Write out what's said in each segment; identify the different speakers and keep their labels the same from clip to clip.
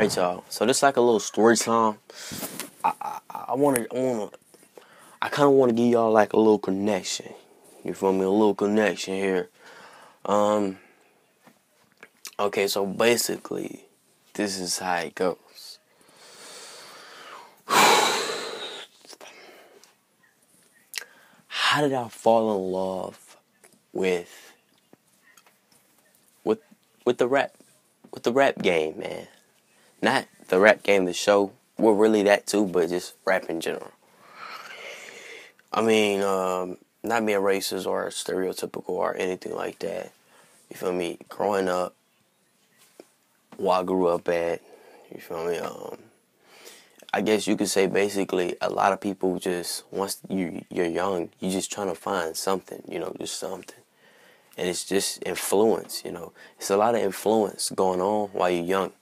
Speaker 1: Alright, y'all. So this like a little story time. I I I want to I kind of want to give y'all like a little connection. You feel me? A little connection here. Um. Okay, so basically, this is how it goes. how did I fall in love with with with the rap with the rap game, man? Not the rap game, the show. Well, really that too, but just rap in general. I mean, um, not being racist or stereotypical or anything like that. You feel me? Growing up, where I grew up at, you feel me? Um, I guess you could say basically a lot of people just once you you're young, you're just trying to find something, you know, just something. And it's just influence, you know. It's a lot of influence going on while you're young.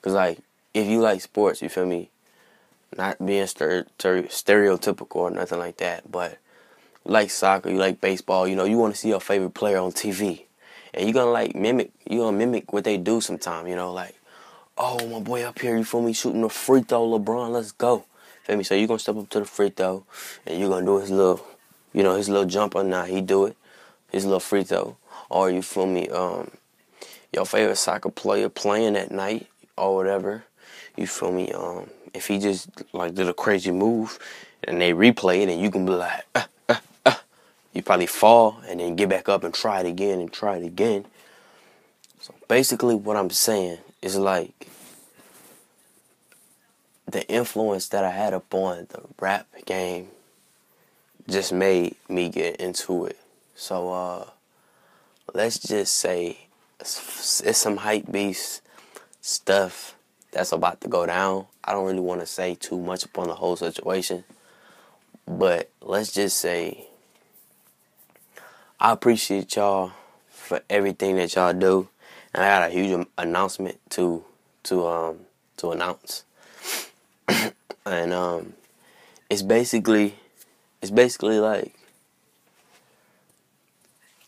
Speaker 1: Cause like if you like sports, you feel me? Not being stereotypical or nothing like that, but like soccer, you like baseball, you know, you want to see your favorite player on TV. And you're gonna like mimic, you're gonna mimic what they do sometime, you know, like oh my boy up here, you feel me, shooting a free throw, LeBron, let's go. Feel me? So you're gonna step up to the free throw and you're gonna do his little you know, his little jump or not, he do it. His little free throw. Or you feel me, um, your favorite soccer player playing at night or whatever. You feel me? Um, if he just like did a crazy move and they replay it and you can be like, uh, uh, uh, you probably fall and then get back up and try it again and try it again. So basically what I'm saying is like the influence that I had upon the rap game just made me get into it. So uh, let's just say it's, it's some hype beast stuff that's about to go down. I don't really want to say too much upon the whole situation, but let's just say I appreciate y'all for everything that y'all do, and I got a huge announcement to to um to announce, and um it's basically it's basically like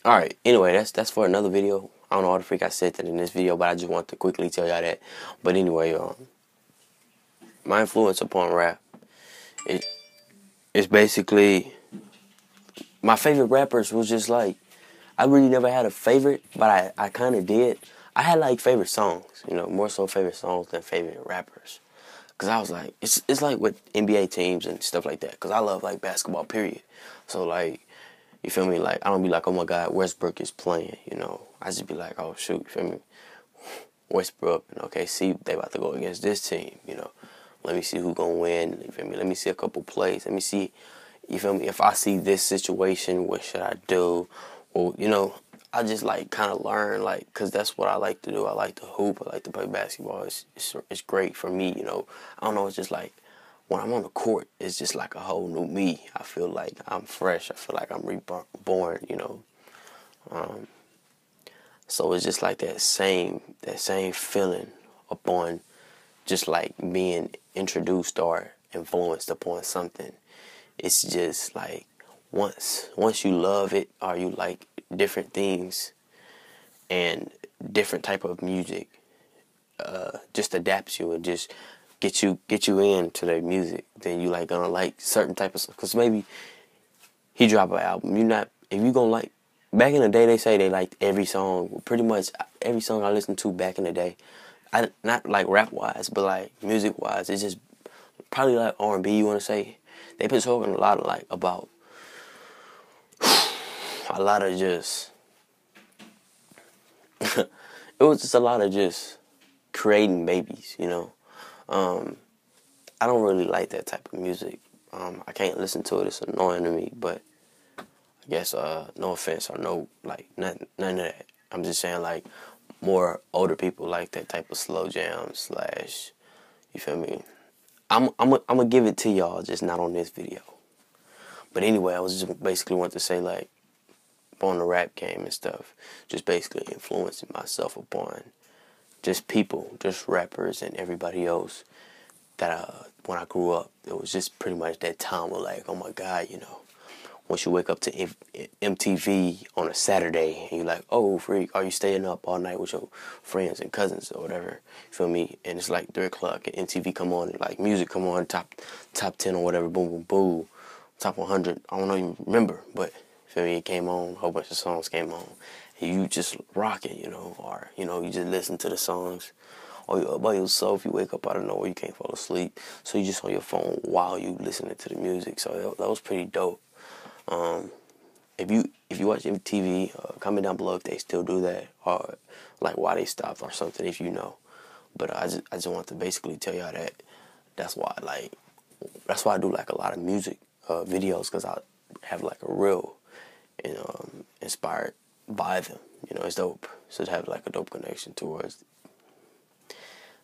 Speaker 1: all right. Anyway, that's that's for another video. I don't know how the freak I said that in this video, but I just want to quickly tell y'all that. But anyway, um, my influence upon rap, it, it's basically my favorite rappers was just like I really never had a favorite, but I, I kind of did. I had like favorite songs, you know, more so favorite songs than favorite rappers. Cause I was like, it's it's like with NBA teams and stuff like that. Cause I love like basketball, period. So like, you feel me? Like I don't be like, oh my God, Westbrook is playing. You know, I just be like, oh shoot, you feel me? Westbrook and OKC, they about to go against this team. You know, let me see who gonna win. You feel me? Let me see a couple plays. Let me see. You feel me? If I see this situation, what should I do? Well, you know, I just like kind of learn like, cause that's what I like to do. I like to hoop. I like to play basketball. It's it's, it's great for me. You know, I don't know. It's just like when I'm on the court, it's just like a whole new me. I feel like I'm fresh. I feel like I'm reborn, you know. Um, so it's just like that same that same feeling upon just like being introduced or influenced upon something. It's just like once once you love it or you like different things and different type of music, uh, just adapts you and just get you get you into their music, then you like gonna like certain type of stuff. Cause maybe he drop an album, you not if you gonna like. Back in the day, they say they liked every song. Pretty much uh, every song I listened to back in the day, I not like rap wise, but like music wise, it's just probably like R and B. You want to say they been talking a lot of like about a lot of just. it was just a lot of just creating babies, you know. Um, I don't really like that type of music. Um, I can't listen to it. It's annoying to me. But I guess uh, no offense or no like none none of that. I'm just saying like more older people like that type of slow jam slash. You feel me? I'm I'm I'm gonna give it to y'all, just not on this video. But anyway, I was just basically want to say like on the rap game and stuff, just basically influencing myself upon just people, just rappers and everybody else that uh, when I grew up, it was just pretty much that time of like, oh my God, you know, once you wake up to MTV on a Saturday and you're like, oh, freak, are you staying up all night with your friends and cousins or whatever? Feel me? And it's like three o'clock and MTV come on, like music come on, top top ten or whatever, boom, boom, boom, top 100. I don't even remember, but feel me? It came on, a whole bunch of songs came on, and you just rock it, you know, or you know, you just listen to the songs or you're by yourself, you wake up out of nowhere, you can't fall asleep. So you just on your phone while you listening to the music. So that, was pretty dope. Um, if you if you watch MTV, uh, comment down below if they still do that or like why they stopped or something if you know. But I just I just want to basically tell y'all that that's why like that's why I do like a lot of music uh, videos because I have like a real know um, inspired by them. You know, it's dope. So to have like a dope connection towards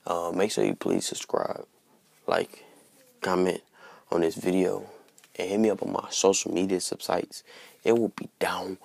Speaker 1: uh, make sure you please subscribe, like, comment on this video, and hit me up on my social media sites. It will be down.